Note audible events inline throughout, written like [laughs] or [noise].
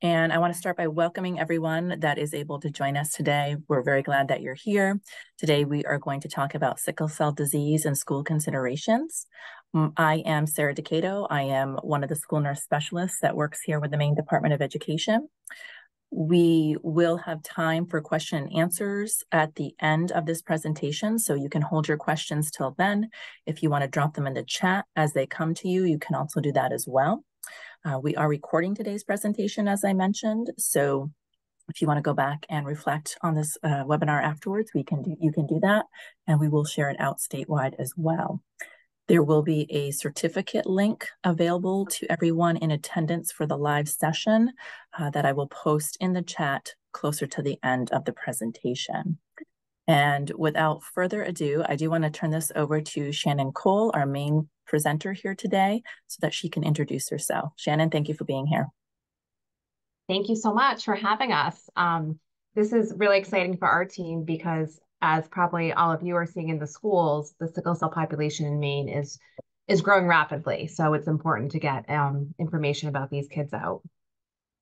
And I want to start by welcoming everyone that is able to join us today. We're very glad that you're here. Today, we are going to talk about sickle cell disease and school considerations. I am Sarah Decato. I am one of the school nurse specialists that works here with the Maine Department of Education. We will have time for question and answers at the end of this presentation, so you can hold your questions till then. If you want to drop them in the chat as they come to you, you can also do that as well. Uh, we are recording today's presentation, as I mentioned, so if you want to go back and reflect on this uh, webinar afterwards, we can do, you can do that, and we will share it out statewide as well. There will be a certificate link available to everyone in attendance for the live session uh, that I will post in the chat closer to the end of the presentation. And without further ado, I do want to turn this over to Shannon Cole, our main presenter here today, so that she can introduce herself. Shannon, thank you for being here. Thank you so much for having us. Um, this is really exciting for our team because as probably all of you are seeing in the schools, the sickle cell population in Maine is is growing rapidly. So it's important to get um, information about these kids out.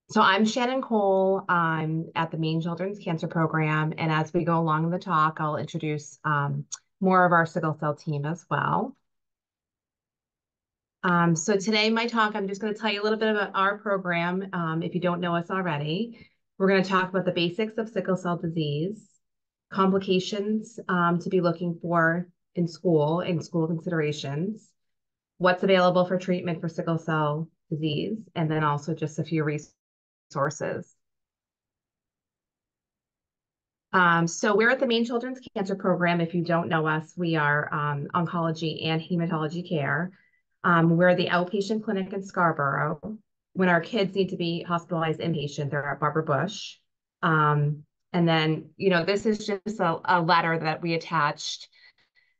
So I'm Shannon Cole. I'm at the Maine Children's Cancer Program. And as we go along in the talk, I'll introduce um, more of our sickle cell team as well. Um, so today, my talk, I'm just going to tell you a little bit about our program. Um, if you don't know us already, we're going to talk about the basics of sickle cell disease complications um, to be looking for in school, in school considerations, what's available for treatment for sickle cell disease, and then also just a few resources. Um, so we're at the Maine Children's Cancer Program. If you don't know us, we are um, oncology and hematology care. Um, we're the outpatient clinic in Scarborough. When our kids need to be hospitalized inpatient, they're at Barbara Bush. Um, and then, you know, this is just a, a letter that we attached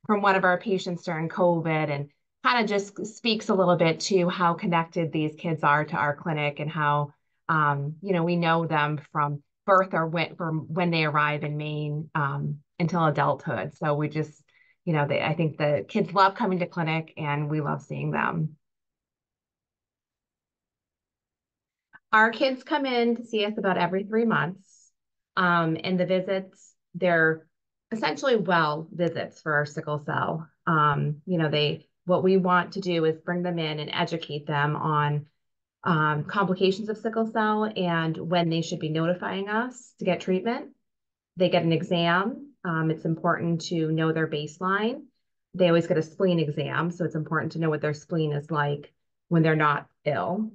from one of our patients during COVID and kind of just speaks a little bit to how connected these kids are to our clinic and how, um, you know, we know them from birth or when, from when they arrive in Maine um, until adulthood. So we just, you know, they, I think the kids love coming to clinic and we love seeing them. Our kids come in to see us about every three months. Um, and the visits, they're essentially well visits for our sickle cell. Um, you know, they what we want to do is bring them in and educate them on um, complications of sickle cell and when they should be notifying us to get treatment. They get an exam. Um, it's important to know their baseline. They always get a spleen exam, so it's important to know what their spleen is like when they're not ill.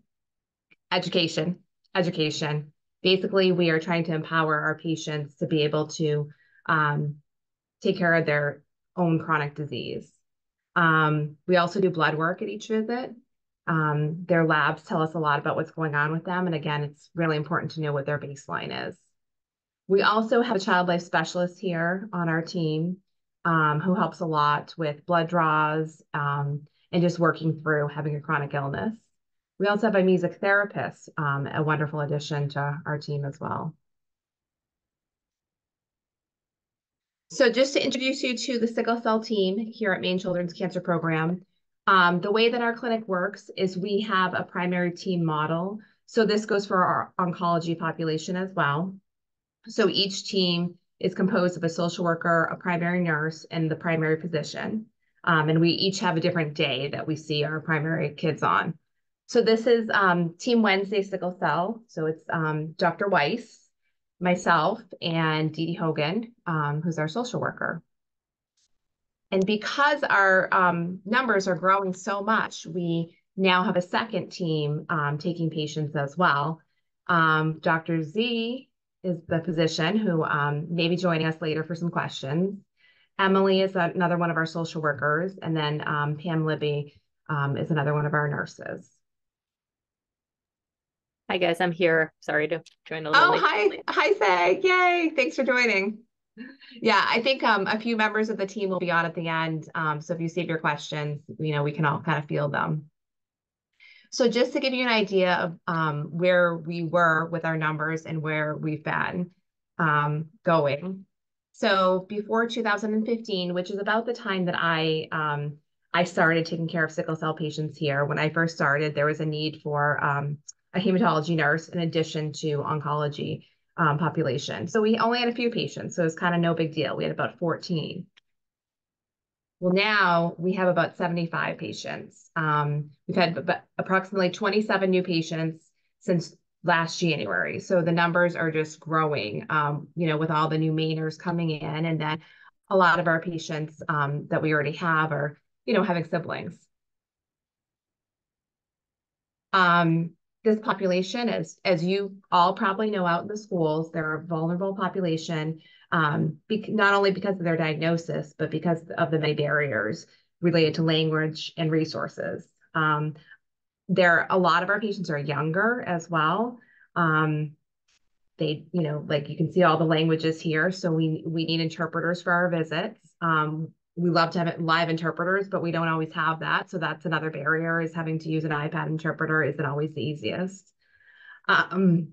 Education, education basically we are trying to empower our patients to be able to um, take care of their own chronic disease. Um, we also do blood work at each visit. Um, their labs tell us a lot about what's going on with them. And again, it's really important to know what their baseline is. We also have a child life specialist here on our team um, who helps a lot with blood draws um, and just working through having a chronic illness. We also have a music therapist, um, a wonderful addition to our team as well. So just to introduce you to the sickle cell team here at Maine Children's Cancer Program, um, the way that our clinic works is we have a primary team model. So this goes for our oncology population as well. So each team is composed of a social worker, a primary nurse, and the primary physician. Um, and we each have a different day that we see our primary kids on. So this is um, Team Wednesday Sickle Cell. So it's um, Dr. Weiss, myself, and Dee Dee Hogan, um, who's our social worker. And because our um, numbers are growing so much, we now have a second team um, taking patients as well. Um, Dr. Z is the physician who may be joining us later for some questions. Emily is another one of our social workers, and then Pam Libby is another one of our nurses. Hi guys, I'm here. Sorry to join a little Oh, late. hi. Hi, Faye. Yay. Thanks for joining. Yeah, I think um, a few members of the team will be on at the end. Um, so if you save your questions, you know, we can all kind of field them. So just to give you an idea of um, where we were with our numbers and where we've been um, going. So before 2015, which is about the time that I um, I started taking care of sickle cell patients here. When I first started, there was a need for um, a hematology nurse in addition to oncology um, population. So we only had a few patients, so it's kind of no big deal. We had about 14. Well, now we have about 75 patients. Um, we've had approximately 27 new patients since last January. So the numbers are just growing, um, you know, with all the new Mainers coming in. And then a lot of our patients um, that we already have are, you know, having siblings. Um, this population, as, as you all probably know out in the schools, they're a vulnerable population, um, not only because of their diagnosis, but because of the many barriers related to language and resources. Um, there, a lot of our patients are younger as well. Um, they, you know, like you can see all the languages here. So we, we need interpreters for our visits. Um, we love to have live interpreters, but we don't always have that. So that's another barrier is having to use an iPad interpreter isn't always the easiest. Um,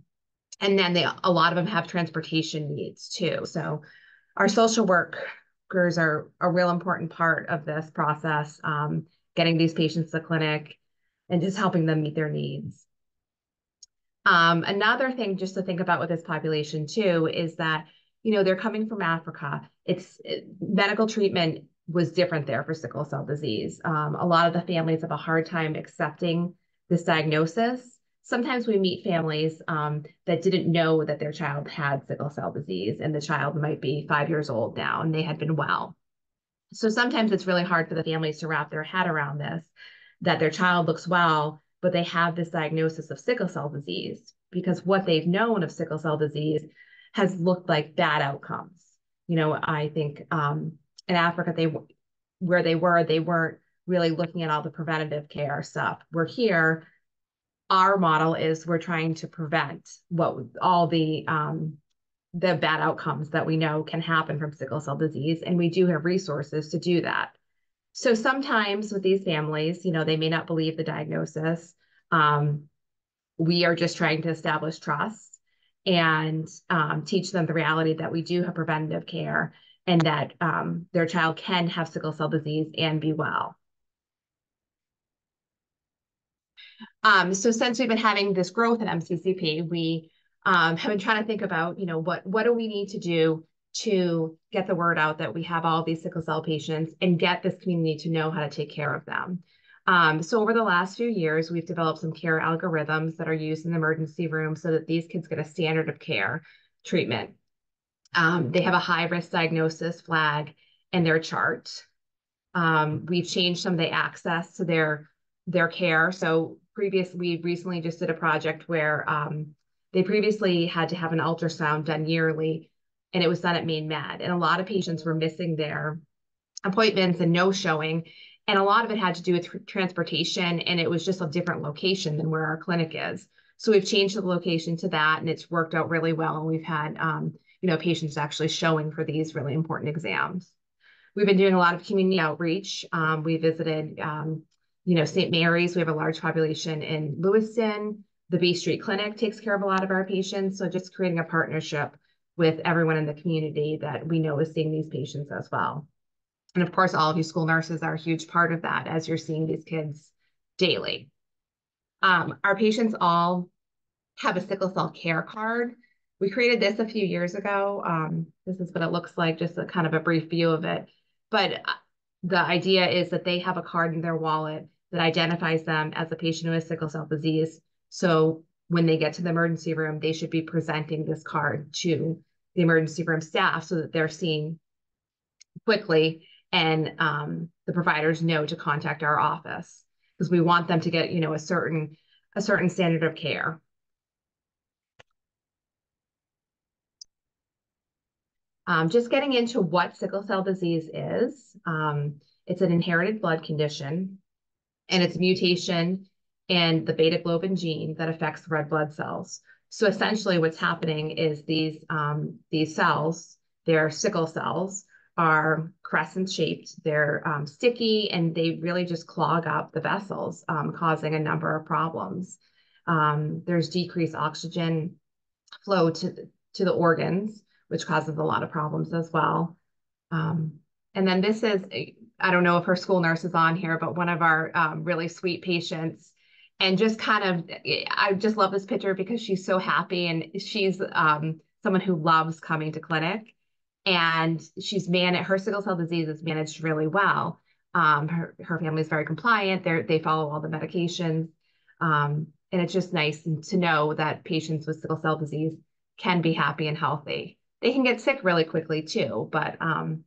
and then they, a lot of them have transportation needs too. So our social workers are a real important part of this process, um, getting these patients to the clinic and just helping them meet their needs. Um, another thing just to think about with this population too is that you know they're coming from Africa. It's it, medical treatment was different there for sickle cell disease. Um, a lot of the families have a hard time accepting this diagnosis. Sometimes we meet families um, that didn't know that their child had sickle cell disease, and the child might be five years old now, and they had been well. So sometimes it's really hard for the families to wrap their head around this, that their child looks well, but they have this diagnosis of sickle cell disease because what they've known of sickle cell disease has looked like bad outcomes. You know, I think um, in Africa, they where they were, they weren't really looking at all the preventative care stuff. We're here. Our model is we're trying to prevent what all the um, the bad outcomes that we know can happen from sickle cell disease, and we do have resources to do that. So sometimes with these families, you know, they may not believe the diagnosis. Um, we are just trying to establish trust and um, teach them the reality that we do have preventative care and that um, their child can have sickle cell disease and be well. Um, so since we've been having this growth at MCCP, we um, have been trying to think about, you know, what, what do we need to do to get the word out that we have all these sickle cell patients and get this community to know how to take care of them. Um, so over the last few years, we've developed some care algorithms that are used in the emergency room so that these kids get a standard of care treatment. Um, they have a high risk diagnosis flag in their chart. Um, we've changed some of the access to their their care. So previous, we recently just did a project where um, they previously had to have an ultrasound done yearly and it was done at Maine Med. And a lot of patients were missing their appointments and no showing. And a lot of it had to do with transportation, and it was just a different location than where our clinic is. So we've changed the location to that, and it's worked out really well. And we've had, um, you know, patients actually showing for these really important exams. We've been doing a lot of community outreach. Um, we visited, um, you know, St. Mary's. We have a large population in Lewiston. The B Street Clinic takes care of a lot of our patients. So just creating a partnership with everyone in the community that we know is seeing these patients as well. And of course, all of you school nurses are a huge part of that as you're seeing these kids daily. Um, our patients all have a sickle cell care card. We created this a few years ago. Um, this is what it looks like, just a kind of a brief view of it. But uh, the idea is that they have a card in their wallet that identifies them as a patient has sickle cell disease. So when they get to the emergency room, they should be presenting this card to the emergency room staff so that they're seen quickly and um, the providers know to contact our office because we want them to get you know a certain a certain standard of care. Um, just getting into what sickle cell disease is um, it's an inherited blood condition and it's mutation in the beta globin gene that affects red blood cells. So essentially what's happening is these, um, these cells, they're sickle cells, are crescent shaped. They're um, sticky and they really just clog up the vessels, um, causing a number of problems. Um, there's decreased oxygen flow to to the organs, which causes a lot of problems as well. Um, and then this is, I don't know if her school nurse is on here, but one of our um, really sweet patients and just kind of, I just love this picture because she's so happy and she's um, someone who loves coming to clinic and she's managed, her sickle cell disease is managed really well. Um, her, her family is very compliant. They they follow all the medications. Um, and it's just nice to know that patients with sickle cell disease can be happy and healthy. They can get sick really quickly too, but um,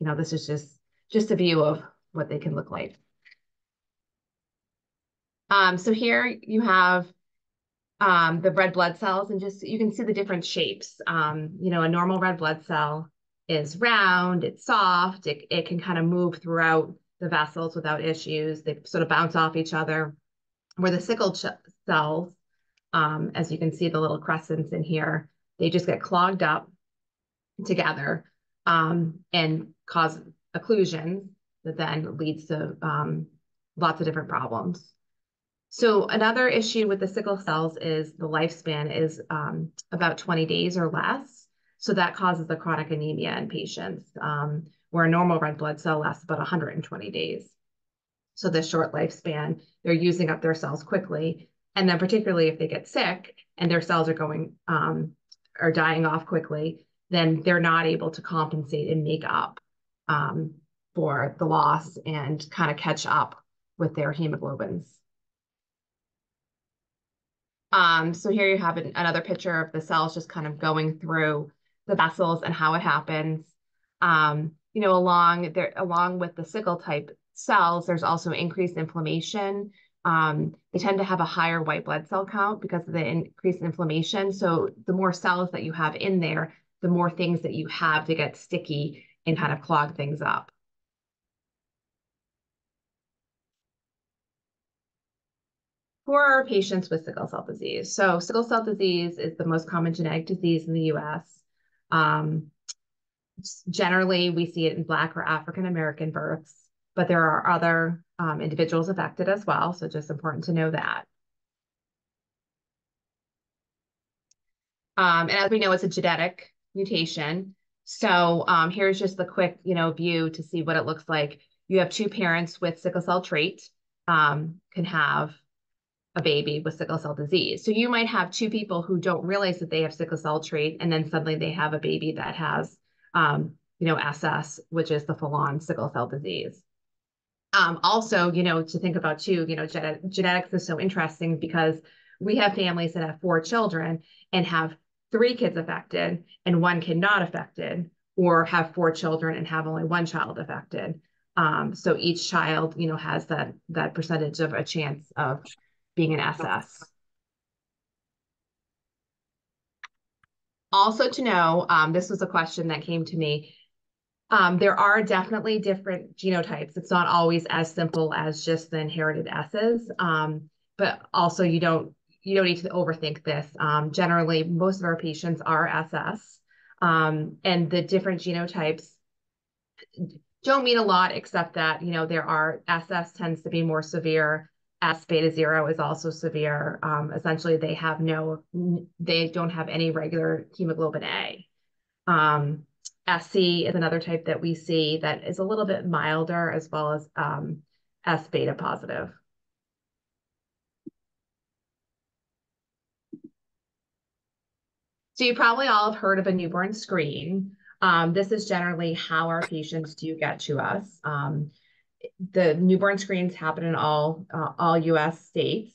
you know, this is just just a view of what they can look like. Um, so here you have um, the red blood cells and just you can see the different shapes. Um, you know, a normal red blood cell is round, it's soft, it, it can kind of move throughout the vessels without issues. They sort of bounce off each other. Where the sickle cells, um, as you can see the little crescents in here, they just get clogged up together um, and cause occlusions that then leads to um, lots of different problems. So another issue with the sickle cells is the lifespan is um, about 20 days or less. So that causes the chronic anemia in patients, um, where a normal red blood cell lasts about 120 days. So this short lifespan, they're using up their cells quickly. And then particularly if they get sick and their cells are going, um, are dying off quickly, then they're not able to compensate and make up um, for the loss and kind of catch up with their hemoglobins. Um, so here you have an, another picture of the cells just kind of going through the vessels and how it happens. Um, you know, along there, along with the sickle type cells, there's also increased inflammation. Um, they tend to have a higher white blood cell count because of the increased inflammation. So the more cells that you have in there, the more things that you have to get sticky and kind of clog things up. For our patients with sickle cell disease. So sickle cell disease is the most common genetic disease in the US. Um, generally, we see it in Black or African American births, but there are other um, individuals affected as well. So just important to know that. Um, and as we know, it's a genetic mutation. So um, here's just the quick, you know, view to see what it looks like. You have two parents with sickle cell trait um, can have a baby with sickle cell disease. So you might have two people who don't realize that they have sickle cell trait, and then suddenly they have a baby that has, um, you know, SS, which is the full-on sickle cell disease. Um, also, you know, to think about too, you know, gen genetics is so interesting because we have families that have four children and have three kids affected and one kid not affected, or have four children and have only one child affected. Um, so each child, you know, has that that percentage of a chance of being an SS. Also to know, um, this was a question that came to me. Um, there are definitely different genotypes. It's not always as simple as just the inherited S's, um, but also you don't you don't need to overthink this. Um, generally, most of our patients are SS, um, and the different genotypes don't mean a lot, except that you know there are SS tends to be more severe S beta zero is also severe. Um, essentially, they have no, they don't have any regular hemoglobin A. Um, SC is another type that we see that is a little bit milder as well as um, S beta positive. So you probably all have heard of a newborn screen. Um, this is generally how our patients do get to us. Um, the newborn screens happen in all uh, all U.S. states,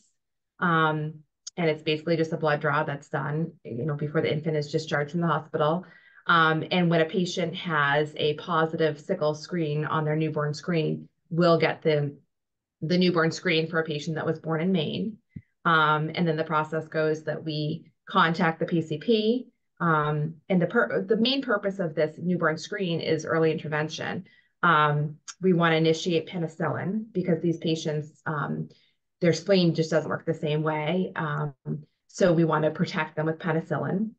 um, and it's basically just a blood draw that's done, you know, before the infant is discharged from the hospital. Um, and when a patient has a positive sickle screen on their newborn screen, we'll get the the newborn screen for a patient that was born in Maine. Um, and then the process goes that we contact the PCP. Um, and the the main purpose of this newborn screen is early intervention. Um, we want to initiate penicillin because these patients, um, their spleen just doesn't work the same way. Um, so we want to protect them with penicillin.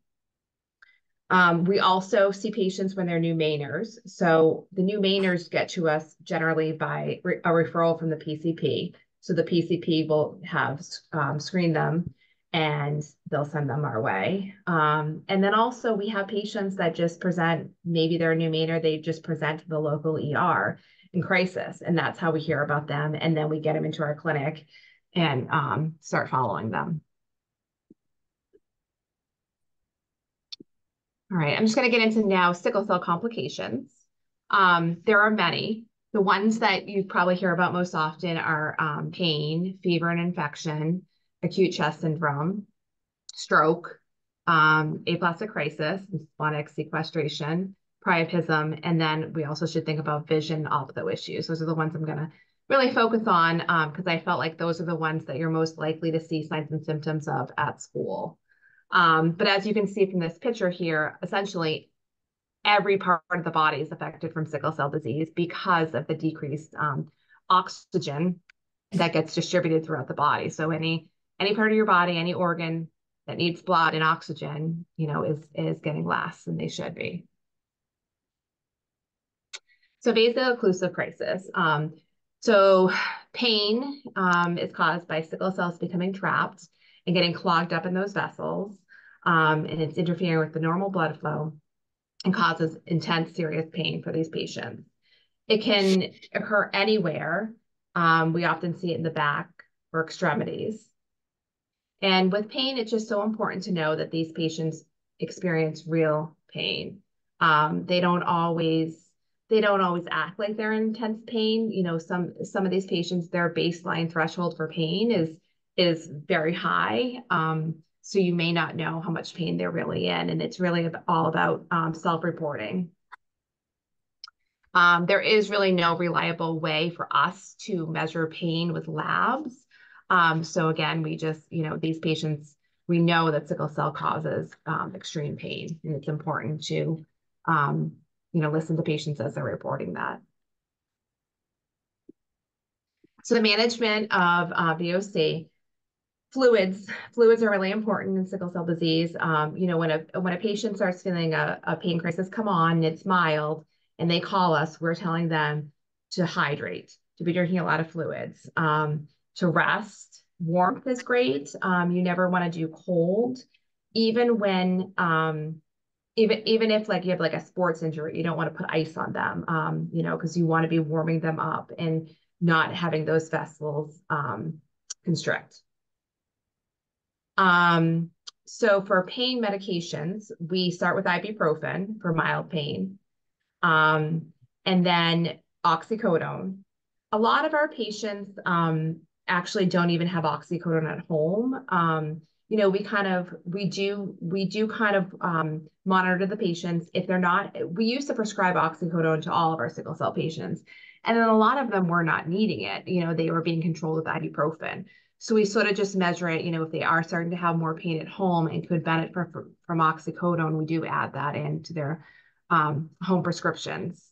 Um, we also see patients when they're new Mainers. So the new Mainers get to us generally by re a referral from the PCP. So the PCP will have um, screened them and they'll send them our way. Um, and then also we have patients that just present, maybe they're a new Mainer, they just present to the local ER in crisis. And that's how we hear about them. And then we get them into our clinic and um, start following them. All right, I'm just going to get into now sickle cell complications. Um, there are many. The ones that you probably hear about most often are um, pain, fever and infection, acute chest syndrome, stroke, um, aplastic crisis, splenic sequestration, priapism, and then we also should think about vision ophtho issues. Those are the ones I'm going to really focus on because um, I felt like those are the ones that you're most likely to see signs and symptoms of at school. Um, but as you can see from this picture here, essentially every part of the body is affected from sickle cell disease because of the decreased um, oxygen that gets distributed throughout the body. So any any part of your body, any organ that needs blood and oxygen, you know, is is getting less than they should be. So vaso-occlusive crisis. Um, so pain um, is caused by sickle cells becoming trapped and getting clogged up in those vessels. Um, and it's interfering with the normal blood flow and causes intense, serious pain for these patients. It can occur anywhere. Um, we often see it in the back or extremities. And with pain, it's just so important to know that these patients experience real pain. Um, they don't always they don't always act like they're in intense pain. You know, some some of these patients, their baseline threshold for pain is is very high. Um, so you may not know how much pain they're really in, and it's really all about um, self-reporting. Um, there is really no reliable way for us to measure pain with labs. Um, so again, we just, you know, these patients, we know that sickle cell causes um, extreme pain, and it's important to, um, you know, listen to patients as they're reporting that. So the management of uh, VOC, fluids fluids are really important in sickle cell disease um, you know when a when a patient starts feeling a, a pain crisis come on it's mild and they call us we're telling them to hydrate to be drinking a lot of fluids um, to rest. Warmth is great. Um, you never want to do cold. Even when um, even even if like you have like a sports injury you don't want to put ice on them um, you know because you want to be warming them up and not having those vessels um, constrict. Um, so for pain medications, we start with ibuprofen for mild pain, um, and then oxycodone. A lot of our patients um, actually don't even have oxycodone at home. Um, you know, we kind of we do we do kind of um, monitor the patients if they're not. We used to prescribe oxycodone to all of our sickle cell patients, and then a lot of them were not needing it. You know, they were being controlled with ibuprofen. So we sort of just measure it, you know, if they are starting to have more pain at home and could benefit from, from oxycodone, we do add that into their um, home prescriptions.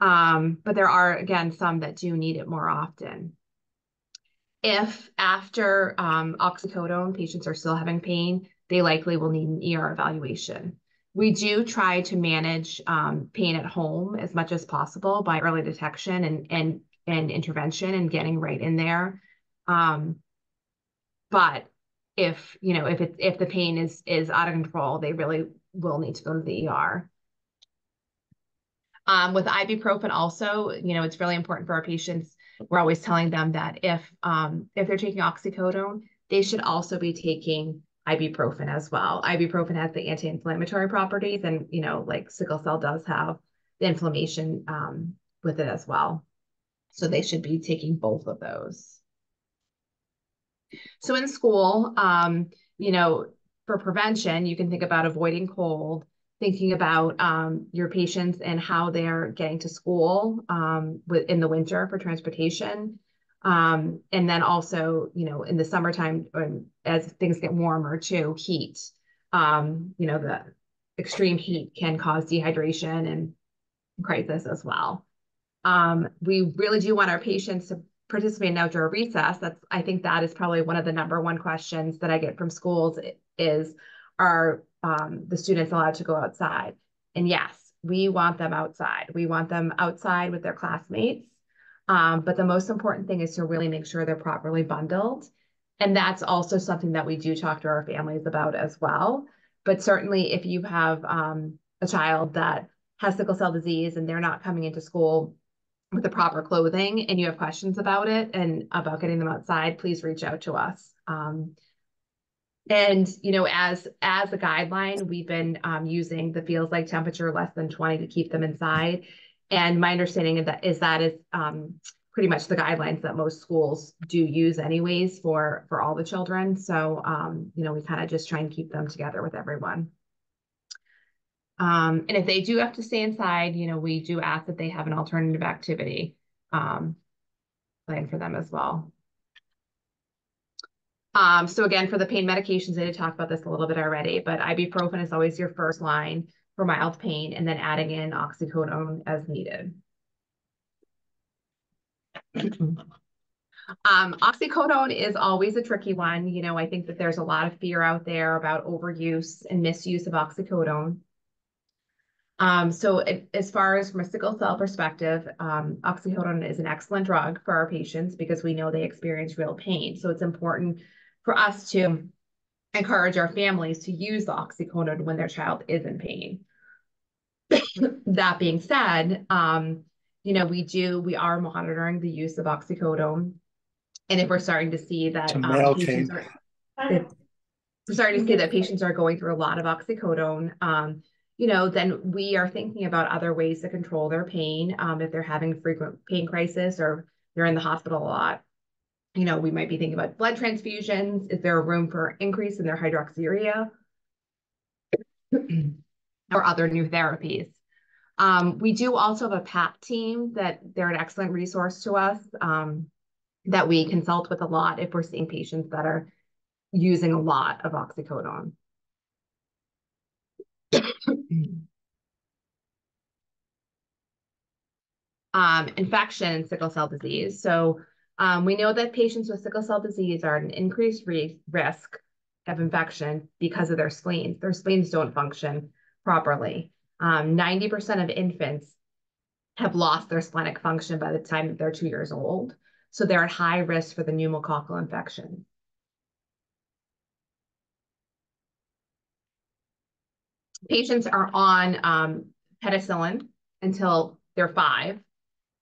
Um, but there are, again, some that do need it more often. If after um, oxycodone, patients are still having pain, they likely will need an ER evaluation. We do try to manage um, pain at home as much as possible by early detection and, and, and intervention and getting right in there. Um, but if you know if it if the pain is is out of control, they really will need to go to the ER. Um, with ibuprofen, also, you know, it's really important for our patients. We're always telling them that if um, if they're taking oxycodone, they should also be taking ibuprofen as well. Ibuprofen has the anti-inflammatory properties, and you know, like sickle cell does have the inflammation um, with it as well. So they should be taking both of those. So in school, um, you know, for prevention, you can think about avoiding cold, thinking about um, your patients and how they're getting to school um, with, in the winter for transportation. Um, and then also, you know, in the summertime, as things get warmer too, heat. Um, you know, the extreme heat can cause dehydration and crisis as well. Um, we really do want our patients to participate in outdoor recess that's i think that is probably one of the number one questions that i get from schools is are um, the students allowed to go outside. And yes we want them outside. We want them outside with their classmates. Um, but the most important thing is to really make sure they're properly bundled. And that's also something that we do talk to our families about as well. But certainly if you have um, a child that has sickle cell disease and they're not coming into school with the proper clothing and you have questions about it and about getting them outside, please reach out to us. Um, and you know, as as a guideline, we've been um, using the feels like temperature less than 20 to keep them inside. And my understanding of that is that is um, pretty much the guidelines that most schools do use anyways for for all the children. So um, you know, we kind of just try and keep them together with everyone. Um, and if they do have to stay inside, you know, we do ask that they have an alternative activity um, planned for them as well. Um, so again, for the pain medications, I did talk about this a little bit already, but ibuprofen is always your first line for mild pain and then adding in oxycodone as needed. Um, oxycodone is always a tricky one. You know, I think that there's a lot of fear out there about overuse and misuse of oxycodone. Um, so it, as far as from a sickle cell perspective, um, oxycodone is an excellent drug for our patients because we know they experience real pain. So it's important for us to encourage our families to use the oxycodone when their child is in pain. [coughs] that being said, um, you know, we do, we are monitoring the use of oxycodone. And if we're starting to see that um, patients are, if we're starting to see that patients are going through a lot of oxycodone, um, you know, then we are thinking about other ways to control their pain. Um, if they're having frequent pain crisis or they're in the hospital a lot, you know, we might be thinking about blood transfusions. Is there a room for increase in their hydroxyurea [clears throat] or other new therapies? Um, we do also have a PAP team that they're an excellent resource to us um, that we consult with a lot if we're seeing patients that are using a lot of oxycodone. [clears throat] um, infection sickle cell disease. So um, we know that patients with sickle cell disease are at an increased risk of infection because of their spleens. Their spleens don't function properly. 90% um, of infants have lost their splenic function by the time they're two years old. So they're at high risk for the pneumococcal infection. patients are on um, penicillin until they're five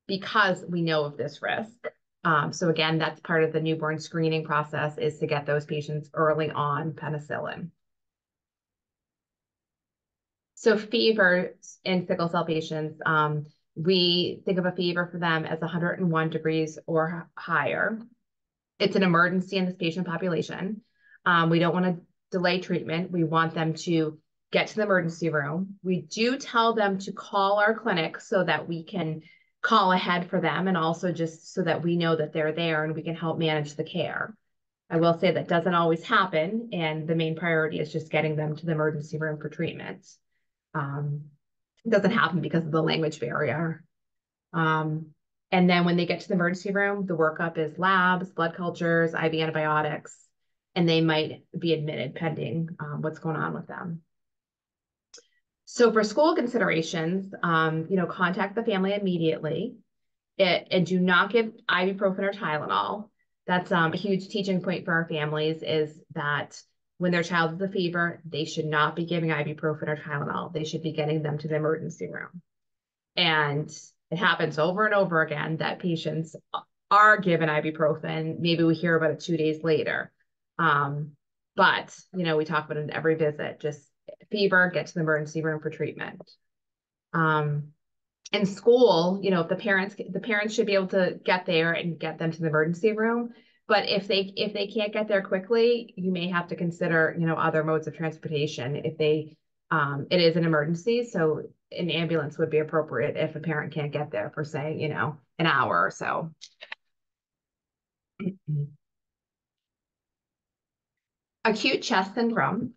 because we know of this risk. Um, so again, that's part of the newborn screening process is to get those patients early on penicillin. So fevers in sickle cell patients, um, we think of a fever for them as 101 degrees or higher. It's an emergency in this patient population. Um, we don't want to delay treatment. We want them to get to the emergency room. We do tell them to call our clinic so that we can call ahead for them and also just so that we know that they're there and we can help manage the care. I will say that doesn't always happen, and the main priority is just getting them to the emergency room for treatment. Um, it doesn't happen because of the language barrier. Um, and then when they get to the emergency room, the workup is labs, blood cultures, IV antibiotics, and they might be admitted pending um, what's going on with them. So for school considerations, um, you know, contact the family immediately it, and do not give ibuprofen or Tylenol. That's um, a huge teaching point for our families is that when their child has a fever, they should not be giving ibuprofen or Tylenol. They should be getting them to the emergency room. And it happens over and over again that patients are given ibuprofen. Maybe we hear about it two days later. Um, but, you know, we talk about it in every visit. Just fever, get to the emergency room for treatment. Um, in school, you know, the parents the parents should be able to get there and get them to the emergency room. But if they if they can't get there quickly, you may have to consider, you know, other modes of transportation if they um, it is an emergency. So an ambulance would be appropriate if a parent can't get there for say, you know, an hour or so. [clears throat] Acute chest syndrome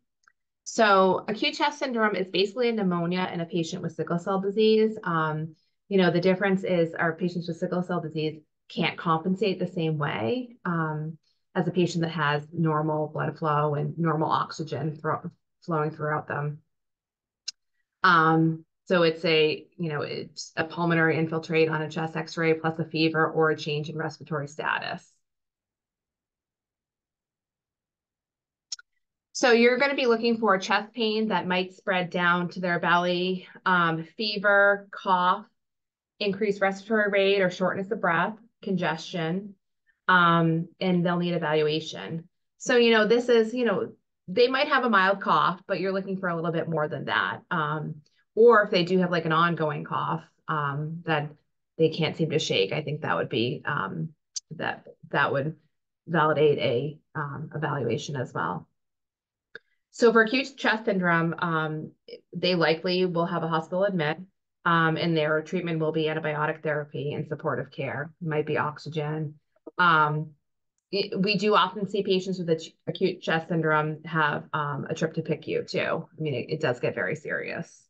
so acute chest syndrome is basically a pneumonia in a patient with sickle cell disease. Um, you know, the difference is our patients with sickle cell disease can't compensate the same way um, as a patient that has normal blood flow and normal oxygen flowing throughout them. Um, so it's a, you know, it's a pulmonary infiltrate on a chest x-ray plus a fever or a change in respiratory status. So you're going to be looking for chest pain that might spread down to their belly, um, fever, cough, increased respiratory rate or shortness of breath, congestion, um, and they'll need evaluation. So, you know, this is, you know, they might have a mild cough, but you're looking for a little bit more than that. Um, or if they do have like an ongoing cough um, that they can't seem to shake, I think that would be um, that that would validate a um, evaluation as well. So for acute chest syndrome, um, they likely will have a hospital admit, um, and their treatment will be antibiotic therapy and supportive care. Might be oxygen. Um, it, we do often see patients with acute chest syndrome have um, a trip to PICU too. I mean, it, it does get very serious.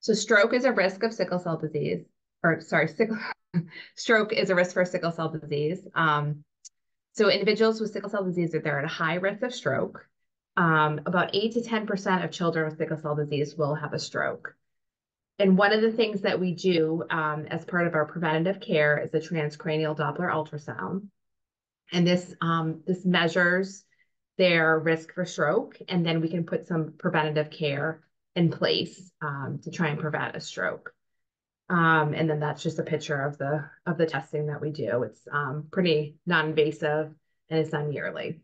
So stroke is a risk of sickle cell disease, or sorry, sickle, [laughs] stroke is a risk for sickle cell disease. Um, so individuals with sickle cell disease, they're at a high risk of stroke. Um, about 8 to 10% of children with sickle cell disease will have a stroke. And one of the things that we do um, as part of our preventative care is a transcranial Doppler ultrasound. And this, um, this measures their risk for stroke, and then we can put some preventative care in place um, to try and prevent a stroke. Um, and then that's just a picture of the of the testing that we do. It's um, pretty non-invasive and it's done yearly.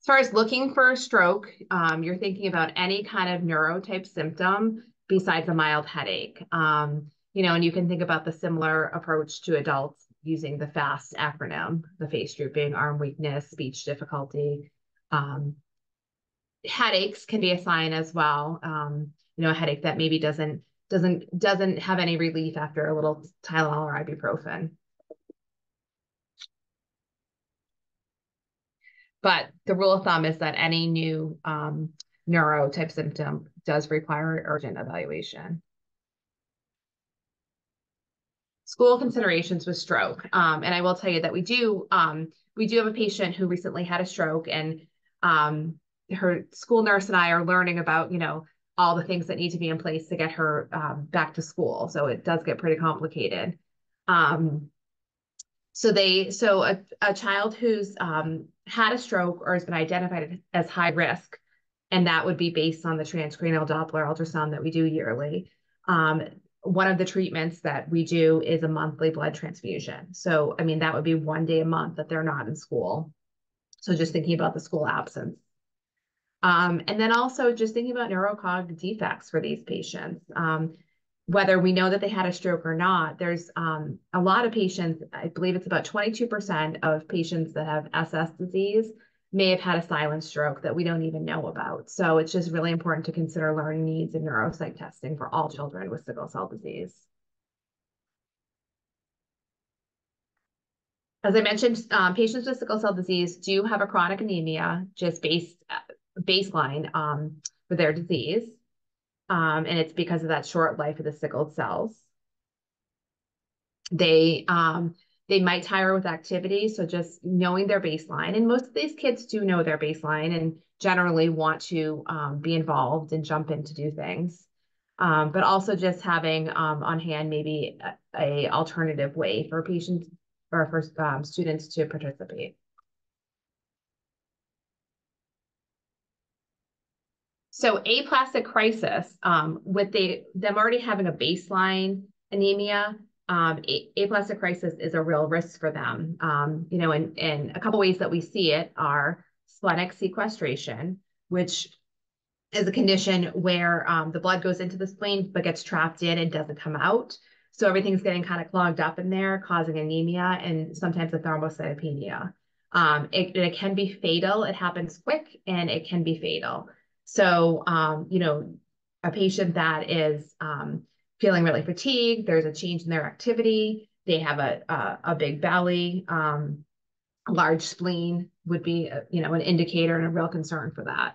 As far as looking for a stroke, um, you're thinking about any kind of neurotype symptom besides a mild headache. Um, you know, and you can think about the similar approach to adults using the FAST acronym, the face drooping, arm weakness, speech difficulty, um, headaches can be a sign as well. Um, you know, a headache that maybe doesn't doesn't doesn't have any relief after a little Tylenol or ibuprofen. But the rule of thumb is that any new um, neuro type symptom does require urgent evaluation. School considerations with stroke. Um, and I will tell you that we do um, we do have a patient who recently had a stroke and um, her school nurse and I are learning about, you know, all the things that need to be in place to get her um, back to school. So it does get pretty complicated. Um, so they, so a, a child who's um, had a stroke or has been identified as high risk, and that would be based on the transcranial Doppler ultrasound that we do yearly. Um, one of the treatments that we do is a monthly blood transfusion. So, I mean, that would be one day a month that they're not in school. So just thinking about the school absence. Um, and then also just thinking about neurocog defects for these patients. Um, whether we know that they had a stroke or not, there's um, a lot of patients, I believe it's about 22% of patients that have SS disease may have had a silent stroke that we don't even know about. So it's just really important to consider learning needs and neuropsych testing for all children with sickle cell disease. As I mentioned, um, patients with sickle cell disease do have a chronic anemia just based baseline um, for their disease. Um, and it's because of that short life of the sickled cells. They um, they might tire with activity, so just knowing their baseline. And most of these kids do know their baseline and generally want to um, be involved and jump in to do things. Um, but also just having um, on hand maybe a, a, alternative way for patients or for um, students to participate. So aplastic crisis, um, with the, them already having a baseline anemia, um, aplastic crisis is a real risk for them. Um, you know, and, and a couple ways that we see it are splenic sequestration, which is a condition where um, the blood goes into the spleen but gets trapped in and doesn't come out. So everything's getting kind of clogged up in there, causing anemia and sometimes a thrombocytopenia. Um, it, it can be fatal. It happens quick and it can be fatal. So, um, you know, a patient that is um, feeling really fatigued, there's a change in their activity, they have a, a, a big belly, um, large spleen would be, a, you know, an indicator and a real concern for that.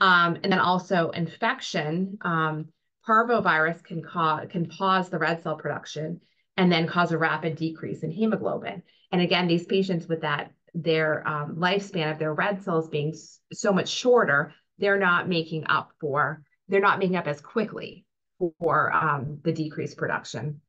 Um, and then also infection, um, parvovirus can cause can pause the red cell production and then cause a rapid decrease in hemoglobin. And again, these patients with that, their um, lifespan of their red cells being so much shorter, they're not making up for, they're not making up as quickly for um, the decreased production.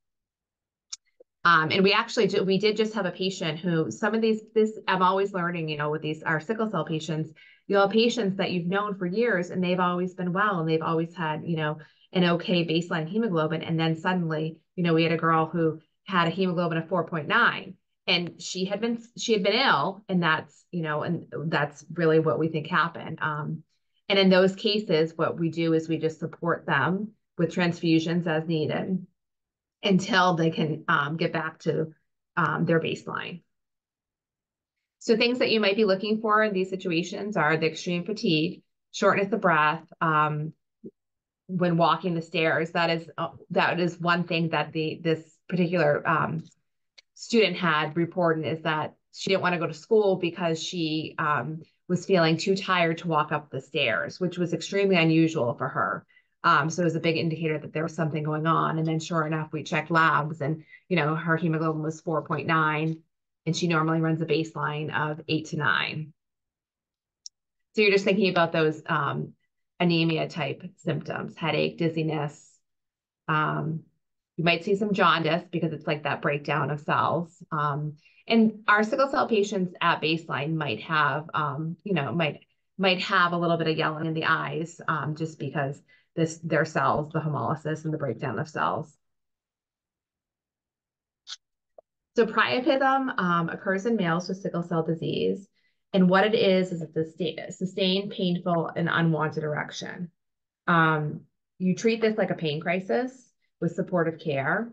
Um, and we actually do, we did just have a patient who some of these this I'm always learning, you know, with these our sickle cell patients, you'll have patients that you've known for years and they've always been well and they've always had, you know, an okay baseline hemoglobin. And then suddenly, you know, we had a girl who had a hemoglobin of 4.9 and she had been she had been ill and that's you know and that's really what we think happened um, and in those cases what we do is we just support them with transfusions as needed until they can um, get back to um, their baseline. So things that you might be looking for in these situations are the extreme fatigue shortness of breath um, when walking the stairs. That is uh, that is one thing that the this particular um, student had reported is that she didn't want to go to school because she um, was feeling too tired to walk up the stairs, which was extremely unusual for her. Um, so it was a big indicator that there was something going on. And then sure enough, we checked labs and, you know, her hemoglobin was 4.9 and she normally runs a baseline of eight to nine. So you're just thinking about those um, anemia type symptoms, headache, dizziness, um, you might see some jaundice because it's like that breakdown of cells. Um, and our sickle cell patients at baseline might have, um, you know, might might have a little bit of yellow in the eyes um, just because this their cells, the hemolysis and the breakdown of cells. So priapism um, occurs in males with sickle cell disease. And what it is, is it's a sustained, painful, and unwanted erection. Um, you treat this like a pain crisis with supportive care.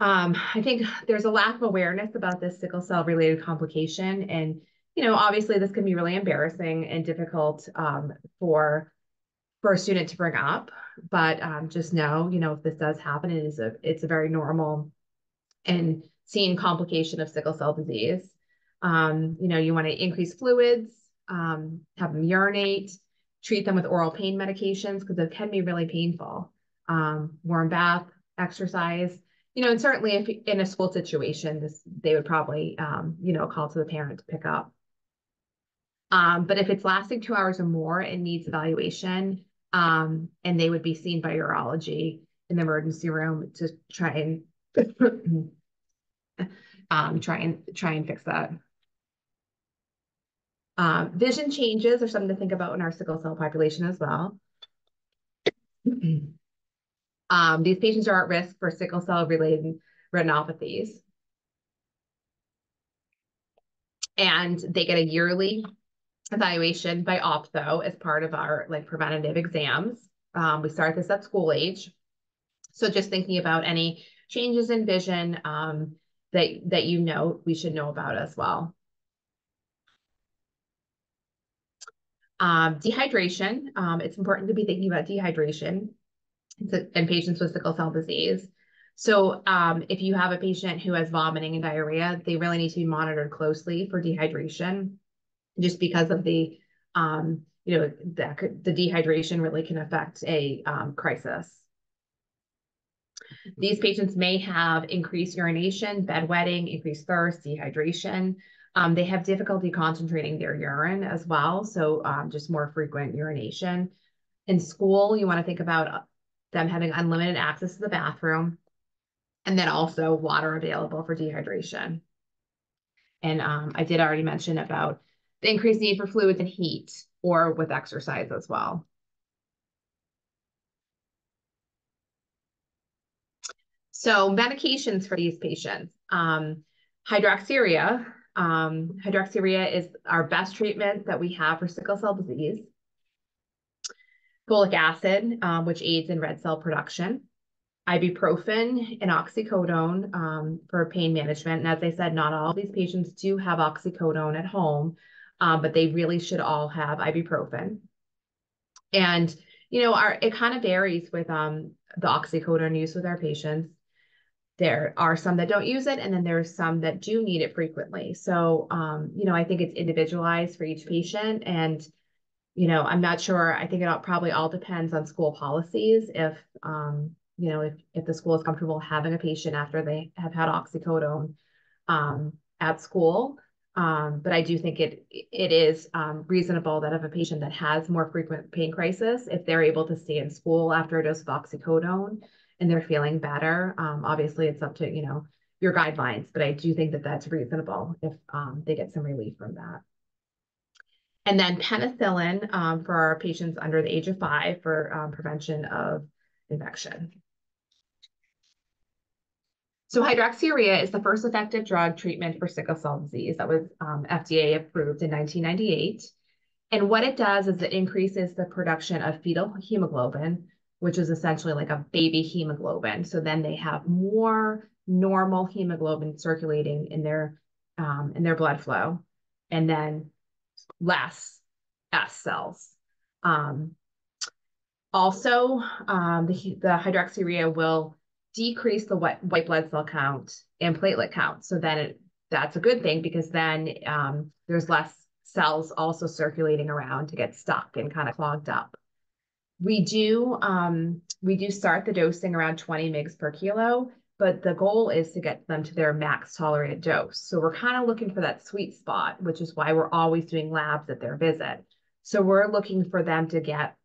Um, I think there's a lack of awareness about this sickle cell related complication. And, you know, obviously this can be really embarrassing and difficult um, for for a student to bring up, but um, just know, you know, if this does happen, it is a it's a very normal and seen complication of sickle cell disease. Um, you know, you want to increase fluids, um, have them urinate, treat them with oral pain medications because it can be really painful um, warm bath, exercise, you know, and certainly if in a school situation, this they would probably, um, you know, call to the parent to pick up. Um, but if it's lasting two hours or more, it needs evaluation, um, and they would be seen by urology in the emergency room to try and [coughs] um, try and try and fix that. Um, vision changes are something to think about in our sickle cell population as well. [clears throat] Um, these patients are at risk for sickle cell related retinopathies. And they get a yearly evaluation by ophtho as part of our like preventative exams. Um, we start this at school age. So just thinking about any changes in vision um, that, that you know we should know about as well. Um, dehydration, um, it's important to be thinking about dehydration and patients with sickle cell disease. So um, if you have a patient who has vomiting and diarrhea, they really need to be monitored closely for dehydration just because of the, um, you know, the, the dehydration really can affect a um, crisis. These patients may have increased urination, bedwetting, increased thirst, dehydration. Um, they have difficulty concentrating their urine as well, so um, just more frequent urination. In school, you want to think about them having unlimited access to the bathroom, and then also water available for dehydration. And um, I did already mention about the increased need for fluids and heat or with exercise as well. So medications for these patients. Um, hydroxyurea. Um, hydroxyurea is our best treatment that we have for sickle cell disease folic acid, um, which aids in red cell production, ibuprofen and oxycodone um, for pain management. And as I said, not all of these patients do have oxycodone at home, um, but they really should all have ibuprofen. And, you know, our it kind of varies with um, the oxycodone use with our patients. There are some that don't use it, and then there's some that do need it frequently. So, um, you know, I think it's individualized for each patient. And you know, I'm not sure. I think it probably all depends on school policies. If, um, you know, if, if the school is comfortable having a patient after they have had oxycodone um, at school. Um, but I do think it it is um, reasonable that if a patient that has more frequent pain crisis, if they're able to stay in school after a dose of oxycodone and they're feeling better, um, obviously it's up to, you know, your guidelines, but I do think that that's reasonable if um, they get some relief from that. And then penicillin um, for our patients under the age of five for um, prevention of infection. So hydroxyurea is the first effective drug treatment for sickle cell disease that was um, FDA approved in 1998. And what it does is it increases the production of fetal hemoglobin, which is essentially like a baby hemoglobin. So then they have more normal hemoglobin circulating in their um, in their blood flow, and then less S cells. Um, also, um, the, the hydroxyurea will decrease the white, white blood cell count and platelet count. So then it, that's a good thing because then um, there's less cells also circulating around to get stuck and kind of clogged up. We do um, we do start the dosing around 20 mgs per kilo, but the goal is to get them to their max tolerated dose. So we're kind of looking for that sweet spot, which is why we're always doing labs at their visit. So we're looking for them to get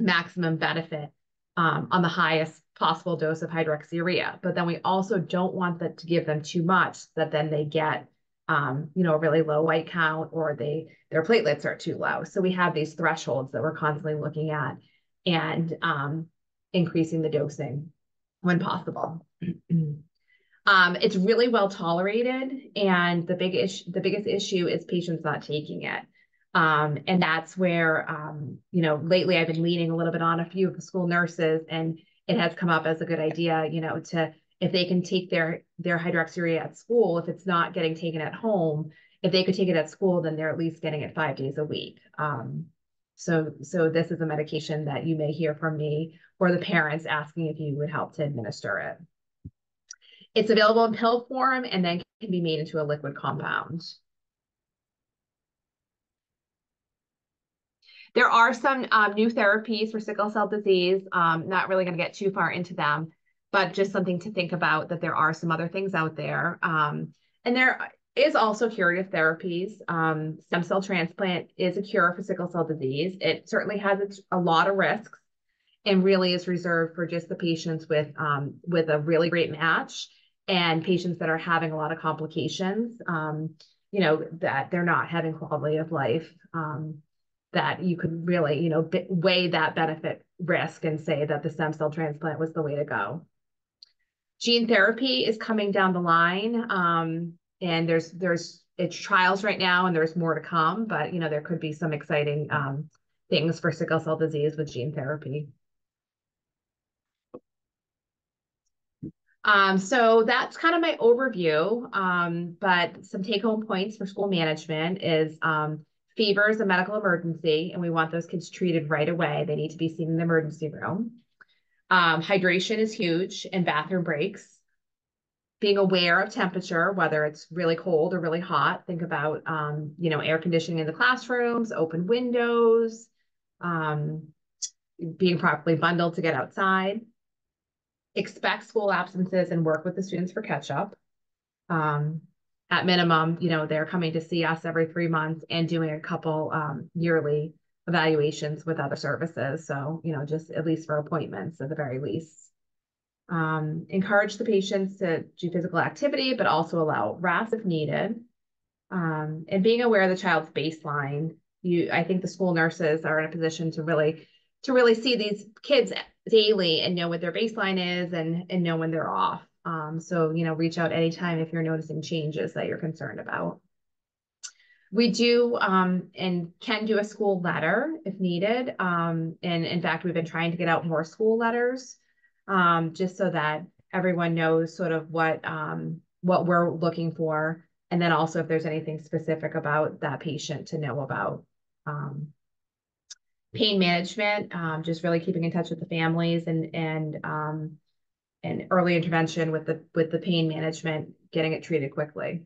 maximum benefit um, on the highest possible dose of hydroxyurea. But then we also don't want that to give them too much that then they get, um, you know, a really low white count or they their platelets are too low. So we have these thresholds that we're constantly looking at and um, increasing the dosing when possible. [clears throat] um, it's really well tolerated, and the big issue, the biggest issue is patients not taking it. Um, and that's where, um, you know, lately I've been leaning a little bit on a few of the school nurses, and it has come up as a good idea, you know, to if they can take their their hydroxyurea at school, if it's not getting taken at home, if they could take it at school, then they're at least getting it five days a week. Um, so, so this is a medication that you may hear from me or the parents asking if you would help to administer it. It's available in pill form and then can be made into a liquid compound. There are some um, new therapies for sickle cell disease. Um, not really going to get too far into them, but just something to think about that there are some other things out there. Um, and there is also curative therapies. Um, stem cell transplant is a cure for sickle cell disease. It certainly has a lot of risks and really is reserved for just the patients with um, with a really great match and patients that are having a lot of complications. Um, you know that they're not having quality of life. Um, that you could really, you know, weigh that benefit risk and say that the stem cell transplant was the way to go. Gene therapy is coming down the line, um, and there's there's it's trials right now, and there's more to come. But you know, there could be some exciting um, things for sickle cell disease with gene therapy. Um, so that's kind of my overview. Um, but some take home points for school management is um, Fever is a medical emergency, and we want those kids treated right away. They need to be seen in the emergency room. Um, hydration is huge, and bathroom breaks. Being aware of temperature, whether it's really cold or really hot. Think about, um, you know, air conditioning in the classrooms, open windows, um, being properly bundled to get outside. Expect school absences and work with the students for catch up. Um, at minimum, you know, they're coming to see us every three months and doing a couple um, yearly evaluations with other services. So, you know, just at least for appointments at the very least. Um, encourage the patients to do physical activity, but also allow rest if needed. Um, and being aware of the child's baseline. You, I think the school nurses are in a position to really, to really see these kids daily and know what their baseline is and and know when they're off. Um, so, you know, reach out anytime if you're noticing changes that you're concerned about. We do um, and can do a school letter if needed. Um, and in fact, we've been trying to get out more school letters um, just so that everyone knows sort of what um, what we're looking for. And then also if there's anything specific about that patient to know about. Um, pain management, um, just really keeping in touch with the families and, and and early intervention with the with the pain management, getting it treated quickly.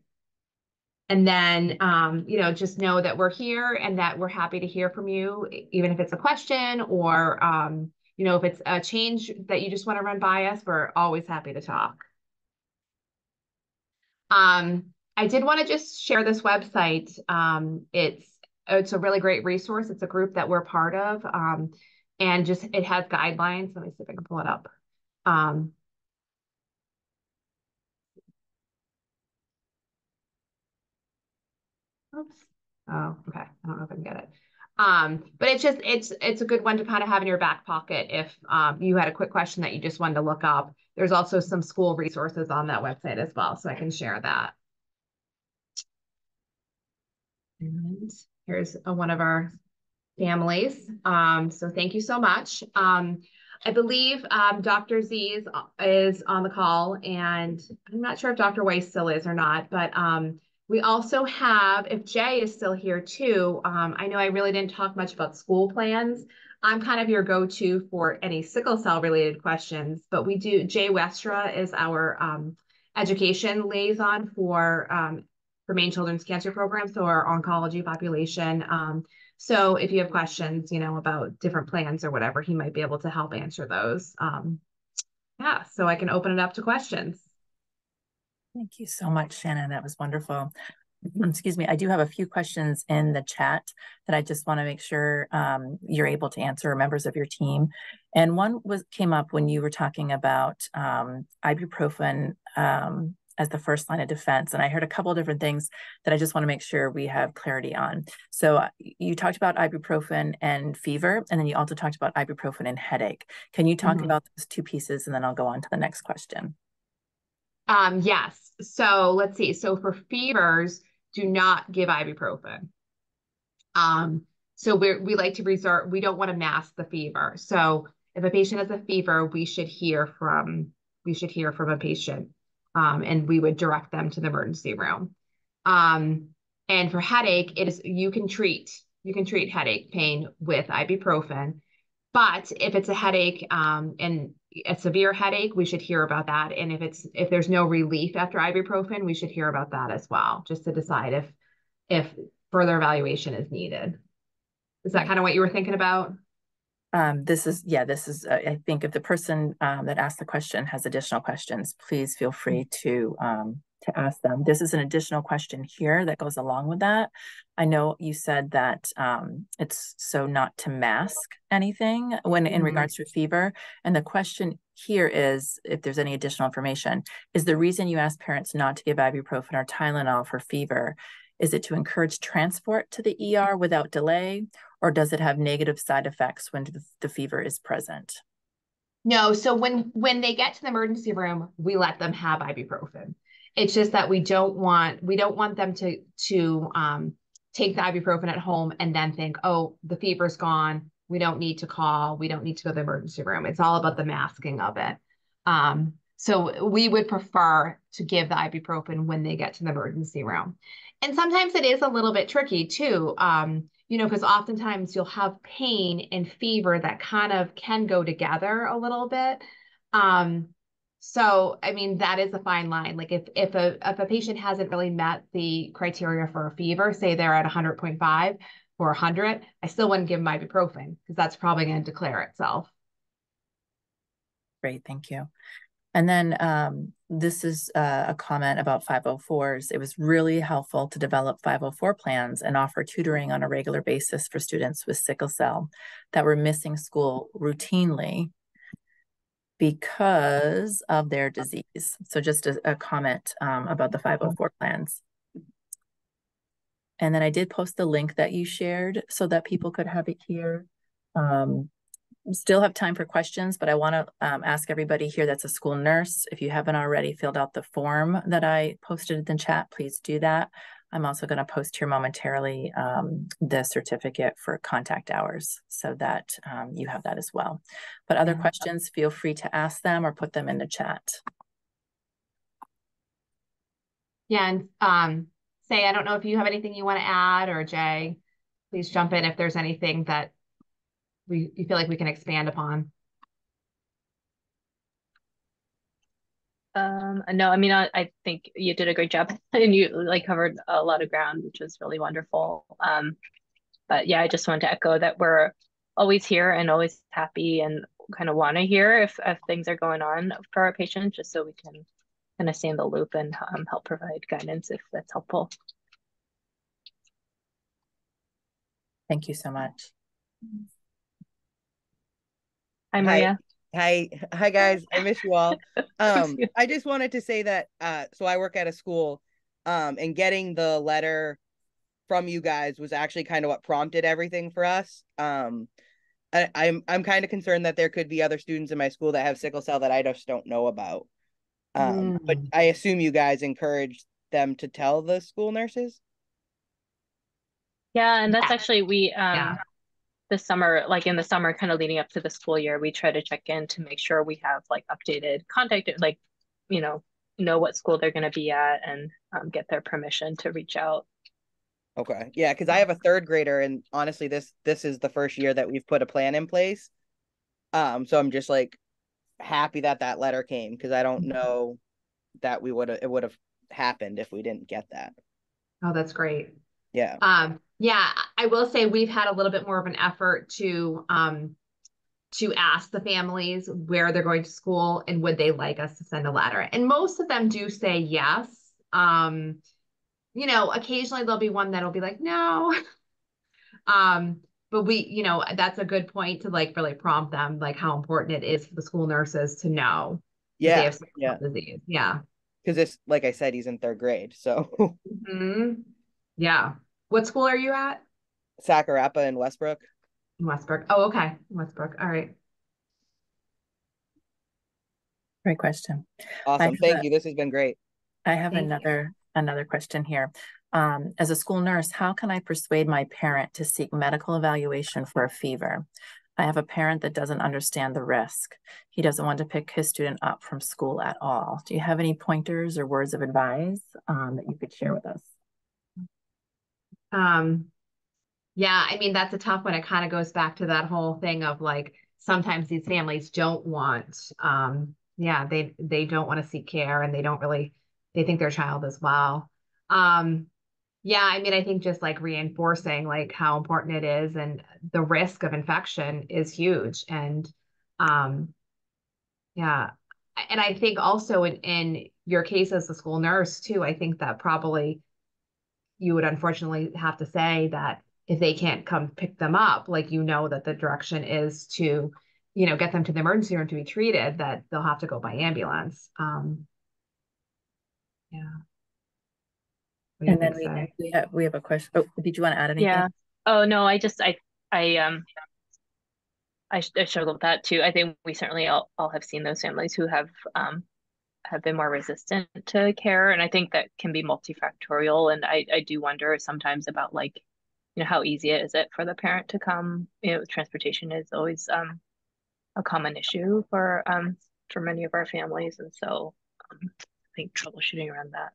And then, um, you know, just know that we're here and that we're happy to hear from you, even if it's a question or, um, you know, if it's a change that you just want to run by us, we're always happy to talk. Um, I did want to just share this website. Um, it's it's a really great resource. It's a group that we're part of, um, and just it has guidelines. Let me see if I can pull it up. Um, Oops. Oh, okay. I don't know if I can get it. Um, but it's just it's it's a good one to kind of have in your back pocket if um, you had a quick question that you just wanted to look up. There's also some school resources on that website as well, so I can share that. And here's a, one of our families. Um, so thank you so much. Um, I believe um, Dr. Z is, is on the call, and I'm not sure if Dr. Weiss still is or not, but um, we also have, if Jay is still here too, um, I know I really didn't talk much about school plans. I'm kind of your go-to for any sickle cell related questions, but we do, Jay Westra is our um, education liaison for, for Maine Children's Cancer Program, so our oncology population. Um, so if you have questions, you know, about different plans or whatever, he might be able to help answer those. Um, yeah, so I can open it up to questions. Thank you so much, Shannon. That was wonderful. [clears throat] Excuse me. I do have a few questions in the chat that I just want to make sure um, you're able to answer, members of your team. And one was came up when you were talking about um, ibuprofen um, as the first line of defense. And I heard a couple of different things that I just want to make sure we have clarity on. So uh, you talked about ibuprofen and fever, and then you also talked about ibuprofen and headache. Can you talk mm -hmm. about those two pieces, and then I'll go on to the next question. Um, yes. So let's see. So for fevers, do not give ibuprofen. Um, so we we like to resort, we don't want to mask the fever. So if a patient has a fever, we should hear from, we should hear from a patient. Um, and we would direct them to the emergency room. Um, and for headache, it is you can treat, you can treat headache pain with ibuprofen. But if it's a headache um, and a severe headache, we should hear about that. And if it's if there's no relief after ibuprofen, we should hear about that as well, just to decide if if further evaluation is needed. Is that kind of what you were thinking about? Um, this is yeah. This is uh, I think if the person um, that asked the question has additional questions, please feel free to um, to ask them. This is an additional question here that goes along with that. I know you said that um, it's so not to mask anything when in mm -hmm. regards to fever. And the question here is if there's any additional information, is the reason you ask parents not to give ibuprofen or Tylenol for fever, is it to encourage transport to the ER without delay, or does it have negative side effects when the, fever is present? No, so when when they get to the emergency room, we let them have ibuprofen. It's just that we don't want we don't want them to to um, take the ibuprofen at home and then think, oh, the fever's gone. We don't need to call. We don't need to go to the emergency room. It's all about the masking of it. Um, so we would prefer to give the ibuprofen when they get to the emergency room. And sometimes it is a little bit tricky too, um, you know, because oftentimes you'll have pain and fever that kind of can go together a little bit. Um, so, I mean, that is a fine line. Like if if a if a patient hasn't really met the criteria for a fever, say they're at 100.5 or 100, I still wouldn't give them ibuprofen because that's probably going to declare itself. Great, thank you. And then um, this is uh, a comment about 504s. It was really helpful to develop 504 plans and offer tutoring on a regular basis for students with sickle cell that were missing school routinely because of their disease. So just a, a comment um, about the 504 plans. And then I did post the link that you shared so that people could have it here. Um, still have time for questions, but I want to um, ask everybody here that's a school nurse, if you haven't already filled out the form that I posted in the chat, please do that. I'm also going to post here momentarily um, the certificate for contact hours so that um, you have that as well. But other questions, feel free to ask them or put them in the chat. Yeah, and um, say, I don't know if you have anything you want to add or Jay, please jump in if there's anything that we you feel like we can expand upon. Um, no, I mean, I, I think you did a great job [laughs] and you like covered a lot of ground, which was really wonderful. Um, but yeah, I just wanted to echo that we're always here and always happy and kind of want to hear if, if things are going on for our patients, just so we can kind of stay in the loop and um, help provide guidance if that's helpful. Thank you so much. Hi, Maria. Hi. Hi, hi guys. I miss you all. [laughs] Um, I just wanted to say that uh, so I work at a school, um, and getting the letter from you guys was actually kind of what prompted everything for us. Um, I, I'm I'm kind of concerned that there could be other students in my school that have sickle cell that I just don't know about. Um, but Mm. I assume you guys encourage them to tell the school nurses. Yeah, and that's actually we Yeah. This summer, like in the summer, kind of leading up to the school year, we try to check in to make sure we have like updated contact, like, you know, know what school they're going to be at and um, get their permission to reach out. Okay. Yeah, because I have a third grader, and honestly, this this is the first year that we've put a plan in place. Um, so I'm just like happy that that letter came because I don't know that we would have it would have happened if we didn't get that. Oh, that's great. Yeah. Um, yeah, I will say we've had a little bit more of an effort to um to ask the families where they're going to school and would they like us to send a letter. And most of them do say yes. Um, you know, occasionally there'll be one that'll be like, no. [laughs] um, but we, you know, that's a good point to like really prompt them like how important it is for the school nurses to know Yeah. have yeah. disease. Yeah. Because it's like I said, he's in third grade. So [laughs] hmm Yeah. What school are you at? Saccarappa in Westbrook. In Westbrook. Oh, okay. Westbrook. All right. Great question. Awesome. Thank a- you. This has been great. I have Thank you. another another question here. Um, as a school nurse, how can I persuade my parent to seek medical evaluation for a fever? I have a parent that doesn't understand the risk. He doesn't want to pick his student up from school at all. Do you have any pointers or words of advice um, that you could share with us? Um, yeah, I mean, that's a tough one. It kind of goes back to that whole thing of like sometimes these families don't want, um, yeah, they they don't want to seek care and they don't really they think their child as well. Um, yeah, I mean, I think just like reinforcing like how important it is and the risk of infection is huge. And um, yeah, and I think also in in your case as a school nurse too, I think that probably you would unfortunately have to say that if they can't come pick them up, like you know that the direction is to, you know, get them to the emergency room to be treated, that they'll have to go by ambulance. Um, yeah. What And then we, Sai? we have we have a question. Oh, did you want to add anything? Yeah. Oh no, I just I I um I, I struggle with that too. I think we certainly all, all have seen those families who have um have been more resistant to care, and I think that can be multifactorial. And I I do wonder sometimes about like you know how easy is it for the parent to come. You know, transportation is always um a common issue for um for many of our families, and so um, I think troubleshooting around that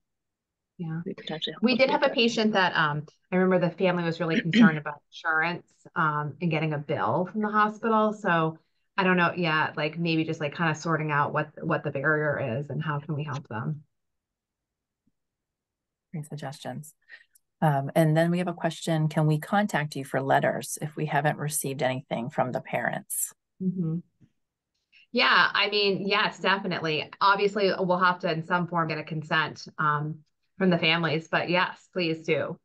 Yeah. potentially We did have a patient that um I remember the family was really concerned about insurance um and getting a bill from the hospital. So I don't know, yeah, like maybe just like kind of sorting out what what the barrier is and how can we help them. Great suggestions. Um, and then we have a question, can we contact you for letters if we haven't received anything from the parents? Mhm. Yeah, I mean, yes, definitely. Obviously, we'll have to in some form get a consent um from the families, but yes, please do.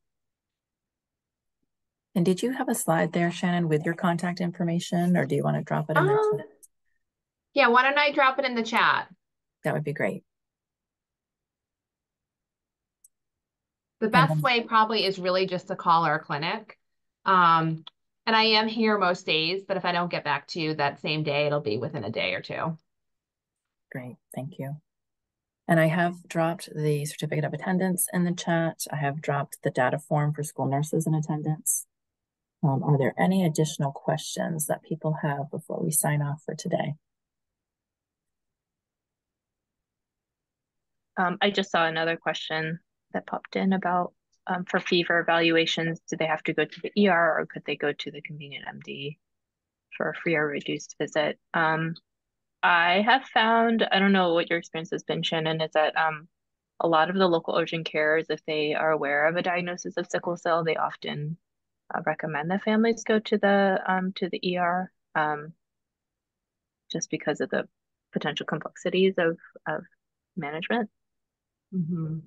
And did you have a slide there, Shannon, with your contact information, or do you want to drop it in Um, there? Yeah, why don't I drop it in the chat? That would be great. The best way probably is really just to call our clinic. Um, and I am here most days, but if I don't get back to you that same day, it'll be within a day or two. Great, thank you. And I have dropped the certificate of attendance in the chat. I have dropped the data form for school nurses in attendance. Um, are there any additional questions that people have before we sign off for today? Um, I just saw another question that popped in about um, for fever evaluations, do they have to go to the ER or could they go to the ConvenientMD for a free or reduced visit? Um, I have found, I don't know what your experience has been, Shannon, is that um, a lot of the local urgent cares, if they are aware of a diagnosis of sickle cell, they often uh, recommend that families go to the um, to the ER um, just because of the potential complexities of of management. Mhm.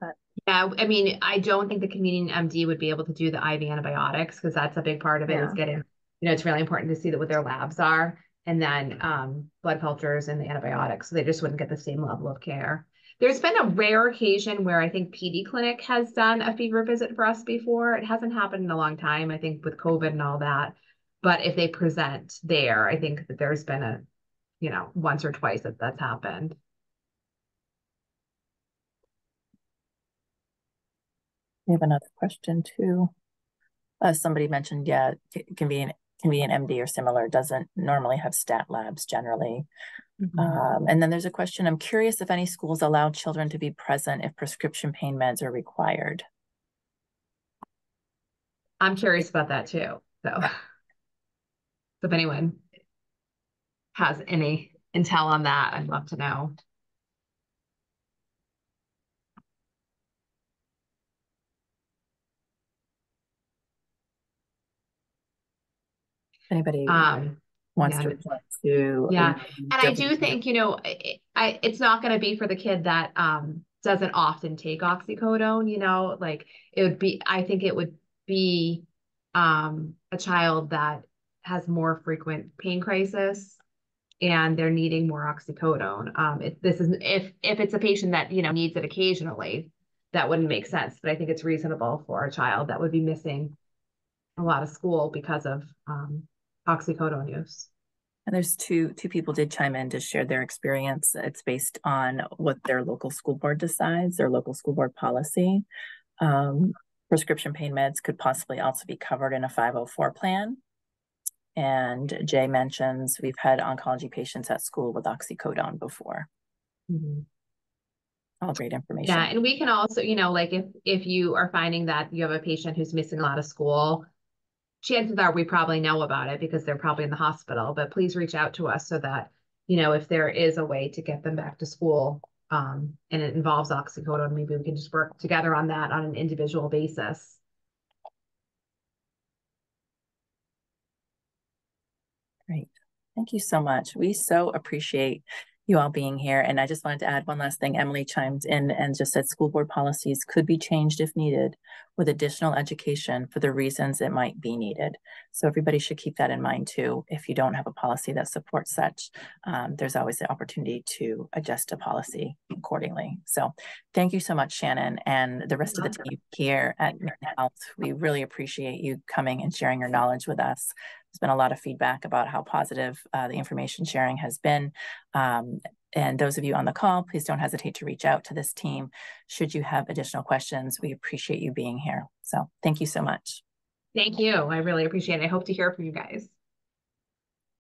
But- Yeah, I mean, I don't think the ConvenientMD would be able to do the IV antibiotics because that's a big part of it is Yeah. getting, you know, it's really important to see that what their labs are and then um, blood cultures and the antibiotics. So they just wouldn't get the same level of care. There's been a rare occasion where I think PD Clinic has done a fever visit for us before. It hasn't happened in a long time, I think with COVID and all that. But if they present there, I think that there's been a, you know, once or twice that that's happened. We have another question too. Uh, somebody mentioned, yeah, can be an can be an MD or similar. Doesn't normally have stat labs generally. Mhm. Um, and then there's a question. I'm curious if any schools allow children to be present if prescription pain meds are required. I'm curious about that too. So, [laughs] so if anyone has any intel on that, I'd love to know. Anybody Um, wants yeah. to to. Yeah, um, and I do think, you know, I, I it's not going to be for the kid that um doesn't often take oxycodone, you know, like it would be I think it would be um a child that has more frequent pain crisis and they're needing more oxycodone. Um if this is if if it's a patient that, you know, needs it occasionally, that wouldn't make sense, but I think it's reasonable for a child that would be missing a lot of school because of um oxycodone use. And there's two two people did chime in to share their experience. It's based on what their local school board decides, their local school board policy. Um, prescription pain meds could possibly also be covered in a 504 plan. And Jay mentions we've had oncology patients at school with oxycodone before. All great information. Yeah, and we can also, you know, like if if you are finding that you have a patient who's missing a lot of school, chances are we probably know about it because they're probably in the hospital, but please reach out to us so that, you know, if there is a way to get them back to school, um, and it involves oxycodone, maybe we can just work together on that on an individual basis. Great. Thank you so much. We so appreciate you all being here. And I just wanted to add one last thing. Emily chimed in and just said school board policies could be changed if needed with additional education for the reasons it might be needed. So everybody should keep that in mind too. If you don't have a policy that supports such, um, there's always the opportunity to adjust a policy accordingly. So thank you so much, Shannon, and the rest of the team here at Health. We really appreciate you coming and sharing your knowledge with us. There's been a lot of feedback about how positive uh, the information sharing has been. Um, and those of you on the call, please don't hesitate to reach out to this team should you have additional questions. We appreciate you being here. So thank you so much. Thank you. I really appreciate it. I hope to hear from you guys.